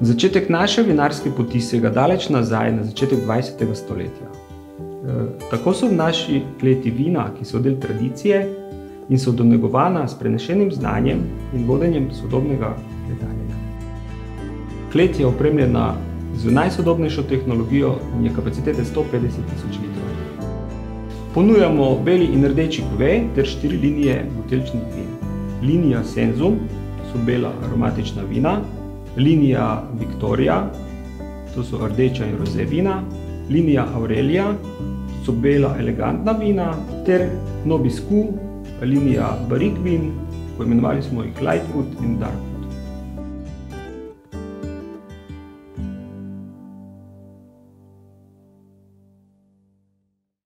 Začetek naše vinarske poti sega daleč nazaj, na začetek 20. stoletja. E, tako so v naši kleti vina, ki so del tradicije in so donegovana s prenešenim znanjem in vodenjem sodobnega kletarjenja. Klet je opremljena z najsodobnejšo tehnologijo in je kapacitete 150 tisoč litrov. Ponujamo beli in rdeči kuve ter štiri linije buteljčnih vin. Linija Senzum so bela aromatična vina, linija Victoria, to so rdeča in roze vina, linija Aurelia, so bela elegantna vina, ter Nobiscu, linija Barik vin, poimenovali smo jih Lightwood in Dark